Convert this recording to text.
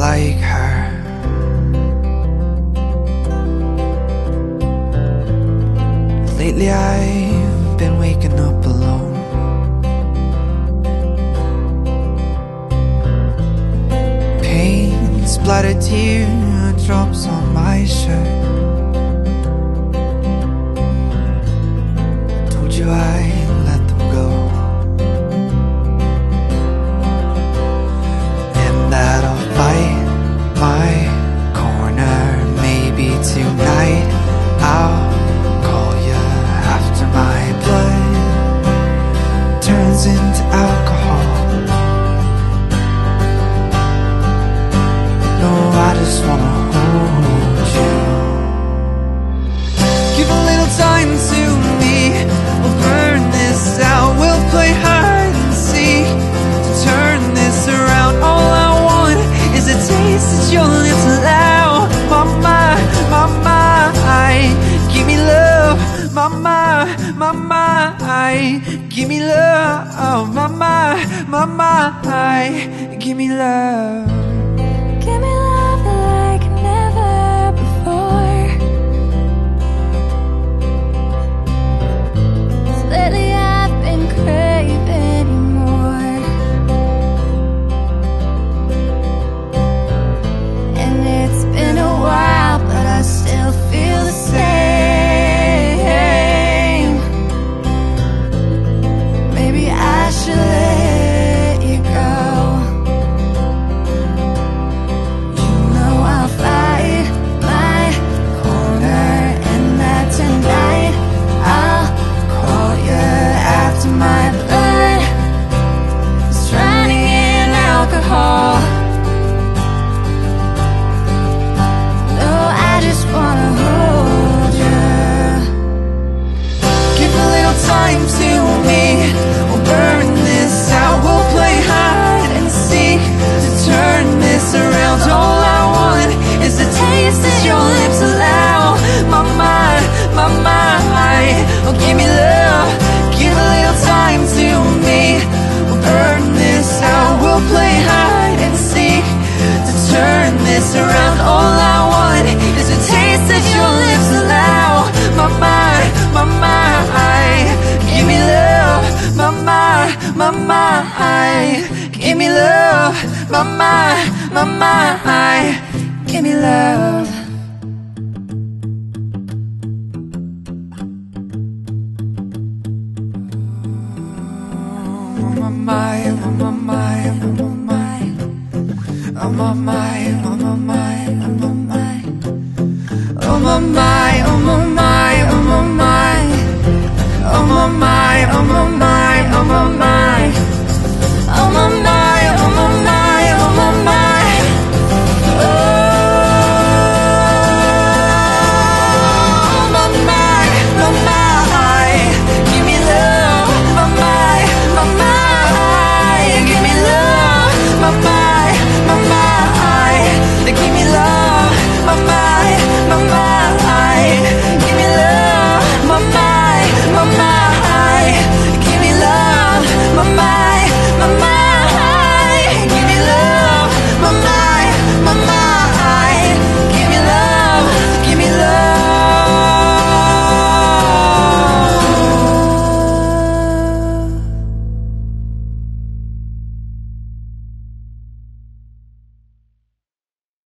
like her. Lately I've been waking up alone Pain, splattered tears Mama, mama, give me love. Mama, mama, give me love. This around. All I want is a taste that your lips allow. My mind, my mind. Give me love, my mind, my mind. Give me love, my mind, my mind. Give me love. My my oh, my mind oh my my, oh my my, oh my my, oh my my, oh my my, oh my my, oh my my, oh my my.